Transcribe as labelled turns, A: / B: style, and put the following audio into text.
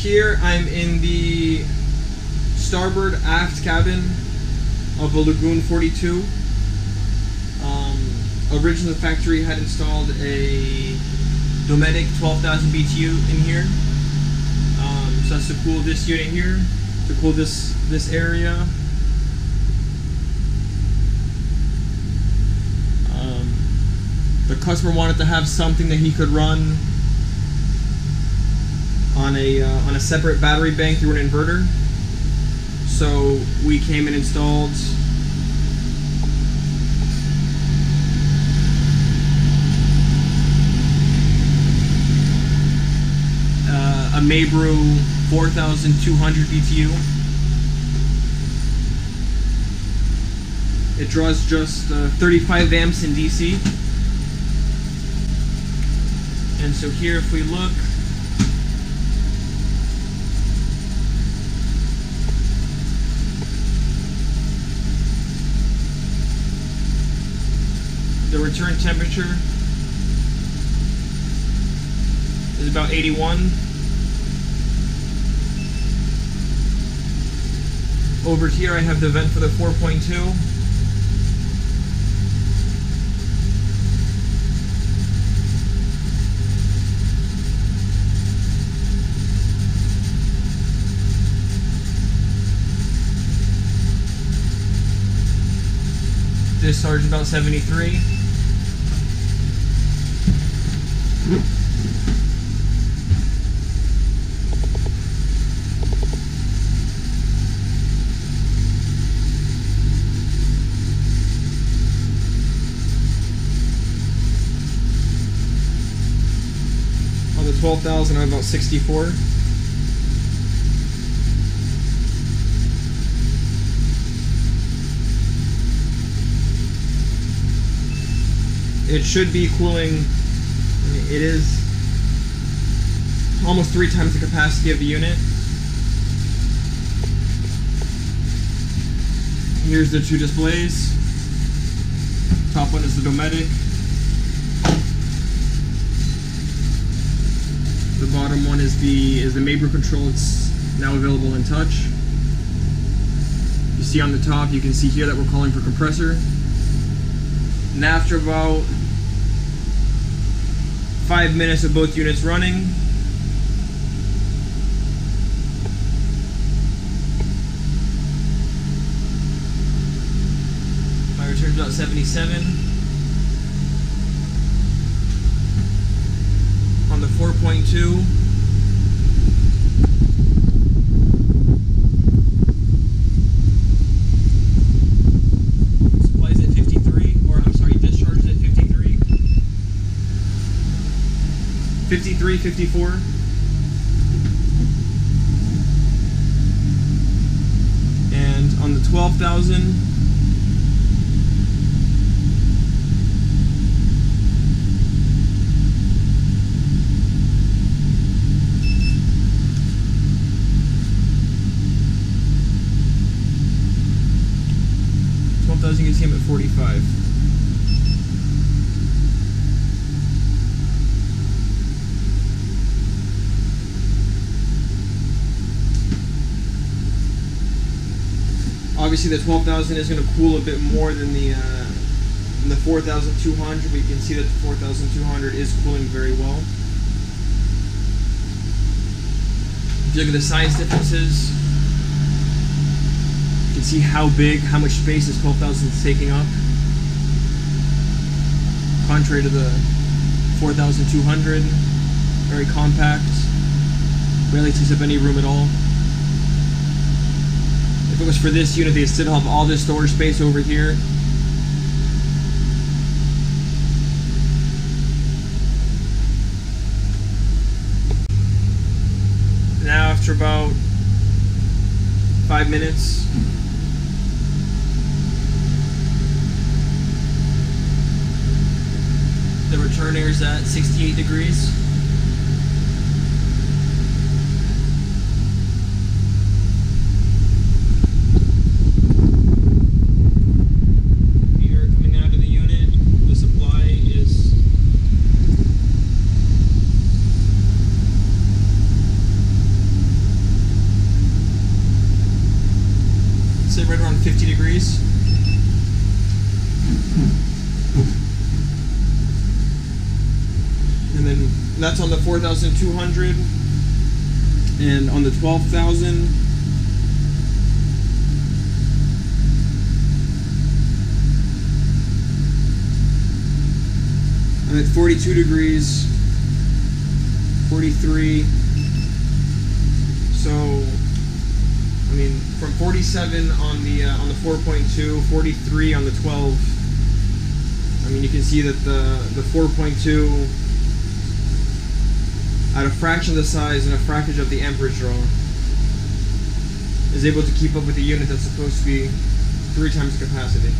A: Here I'm in the starboard aft cabin of a Lagoon 42. Um, originally the factory had installed a Dometic 12,000 BTU in here. Um, so that's to cool this unit here, to cool this, this area. Um, the customer wanted to have something that he could run on a uh, on a separate battery bank through an inverter. So we came and installed uh, a Mabru 4200 BTU. It draws just uh, 35 amps in DC. And so here, if we look, the return temperature is about 81. Over here I have the vent for the 4.2. Discharge about 73. On the 12,000, I'm about 64. It should be cooling, it is almost three times the capacity of the unit. Here's the two displays. Top one is the Dometic. The bottom one is the is the Mabru control. It's now available in touch. You see on the top, you can see here that we're calling for compressor. And after about five minutes of both units running, my return's about 77. On the 4.2, 53, 54. And on the 12,000, Twelve thousand, you can see him at forty-five. Obviously, the twelve thousand is going to cool a bit more than the uh, than the four thousand two hundred. We can see that the four thousand two hundred is cooling very well. If you look at the size differences, you can see how big, how much space this 12,000 is taking up. Contrary to the 4,200, very compact, barely takes up any room at all. Was for this unit, they'd still have all this storage space over here. Now, after about five minutes, the return air is at 68 degrees. The air coming out of the unit, the supply is right around 50 degrees. And then that's on the 4,200. And on the 12,000, I'm at 42 degrees, 43. So, I mean, from 47 on the uh, on the 4.2, 43 on the 12. I mean, you can see that the the 4.2 at a fraction of the size and a fraction of the amperage draw is able to keep up with the unit that's supposed to be three times the capacity.